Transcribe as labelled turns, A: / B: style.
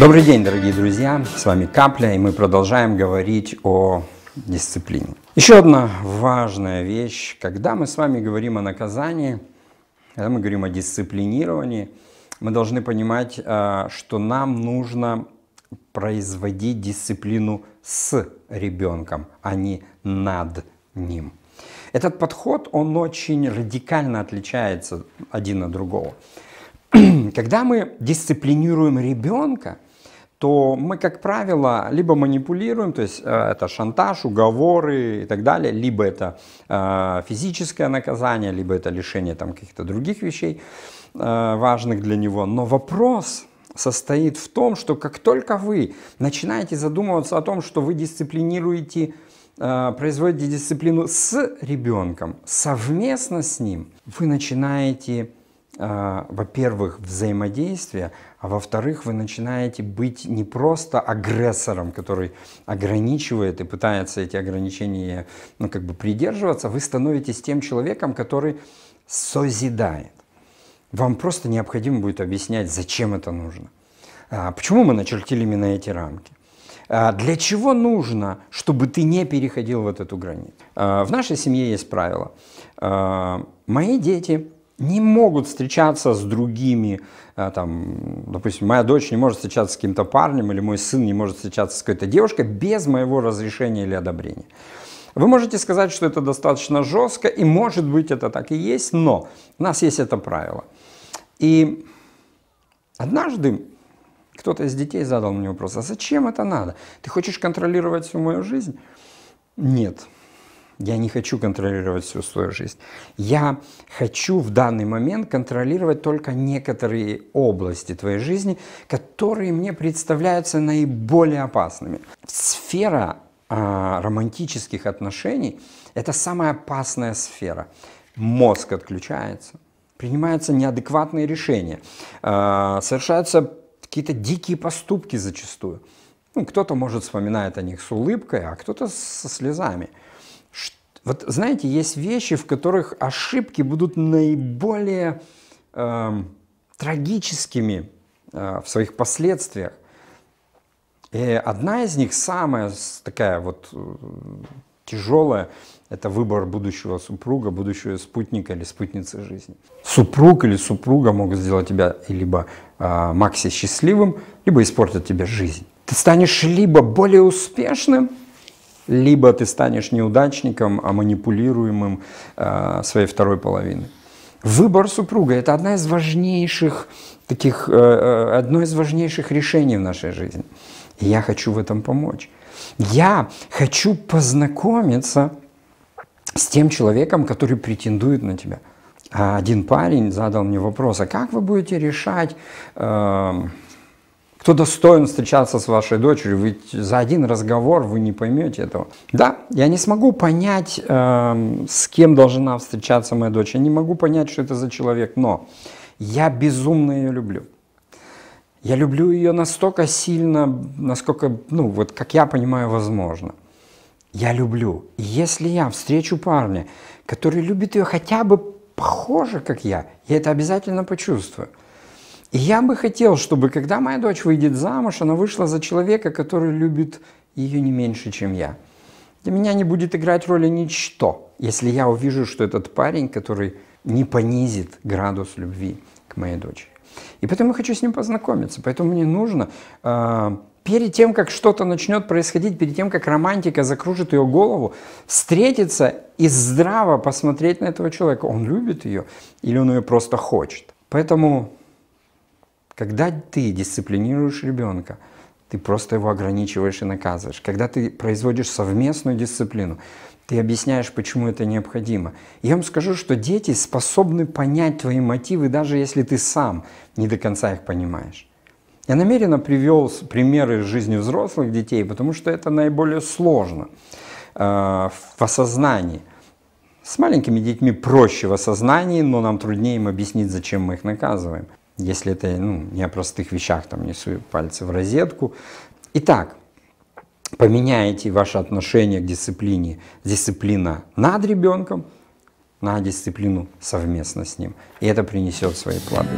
A: Добрый день, дорогие друзья! С вами Капля, и мы продолжаем говорить о дисциплине. Еще одна важная вещь, когда мы с вами говорим о наказании, когда мы говорим о дисциплинировании, мы должны понимать, э, что нам нужно производить дисциплину с ребенком, а не над ним. Этот подход, он очень радикально отличается один от другого. Когда мы дисциплинируем ребенка, то мы, как правило, либо манипулируем, то есть э, это шантаж, уговоры и так далее, либо это э, физическое наказание, либо это лишение там каких-то других вещей э, важных для него. Но вопрос состоит в том, что как только вы начинаете задумываться о том, что вы дисциплинируете производите дисциплину с ребенком, совместно с ним, вы начинаете во-первых, взаимодействие, а во-вторых, вы начинаете быть не просто агрессором, который ограничивает и пытается эти ограничения ну, как бы придерживаться, вы становитесь тем человеком, который созидает. Вам просто необходимо будет объяснять, зачем это нужно. А, почему мы начертили именно эти рамки? А, для чего нужно, чтобы ты не переходил вот эту границу? В нашей семье есть правило. Мои дети не могут встречаться с другими, э, там, допустим, моя дочь не может встречаться с каким-то парнем, или мой сын не может встречаться с какой-то девушкой без моего разрешения или одобрения. Вы можете сказать, что это достаточно жестко, и может быть это так и есть, но у нас есть это правило. И однажды кто-то из детей задал мне вопрос, а зачем это надо? Ты хочешь контролировать всю мою жизнь? Нет. Я не хочу контролировать всю свою жизнь. Я хочу в данный момент контролировать только некоторые области твоей жизни, которые мне представляются наиболее опасными. Сфера а, романтических отношений – это самая опасная сфера. Мозг отключается, принимаются неадекватные решения, а, совершаются какие-то дикие поступки зачастую. Ну, кто-то, может, вспоминает о них с улыбкой, а кто-то со слезами – вот знаете, есть вещи, в которых ошибки будут наиболее э, трагическими э, в своих последствиях. И одна из них, самая такая вот э, тяжелая, это выбор будущего супруга, будущего спутника или спутницы жизни. Супруг или супруга могут сделать тебя либо э, макси счастливым, либо испортят тебе жизнь. Ты станешь либо более успешным, либо ты станешь неудачником, а манипулируемым э, своей второй половиной. Выбор супруга – это одна из важнейших таких, э, э, одно из важнейших решений в нашей жизни. И я хочу в этом помочь. Я хочу познакомиться с тем человеком, который претендует на тебя. А один парень задал мне вопрос, а как вы будете решать, э, кто достоин встречаться с вашей дочерью, ведь за один разговор вы не поймете этого. Да, я не смогу понять, э, с кем должна встречаться моя дочь, я не могу понять, что это за человек, но я безумно ее люблю. Я люблю ее настолько сильно, насколько, ну, вот как я понимаю, возможно. Я люблю. И если я встречу парня, который любит ее хотя бы похоже, как я, я это обязательно почувствую. И я бы хотел, чтобы когда моя дочь выйдет замуж, она вышла за человека, который любит ее не меньше, чем я. Для меня не будет играть роли ничто, если я увижу, что этот парень, который не понизит градус любви к моей дочери. И поэтому я хочу с ним познакомиться. Поэтому мне нужно э, перед тем, как что-то начнет происходить, перед тем, как романтика закружит ее голову, встретиться и здраво посмотреть на этого человека. Он любит ее или он ее просто хочет. Поэтому когда ты дисциплинируешь ребенка, ты просто его ограничиваешь и наказываешь. Когда ты производишь совместную дисциплину, ты объясняешь, почему это необходимо. Я вам скажу, что дети способны понять твои мотивы, даже если ты сам не до конца их понимаешь. Я намеренно привел примеры из жизни взрослых детей, потому что это наиболее сложно э, в осознании. С маленькими детьми проще в осознании, но нам труднее им объяснить, зачем мы их наказываем если это ну, не о простых вещах, там не суй пальцы в розетку. Итак, поменяете ваше отношение к дисциплине, дисциплина над ребенком, на дисциплину совместно с ним. И это принесет свои плоды.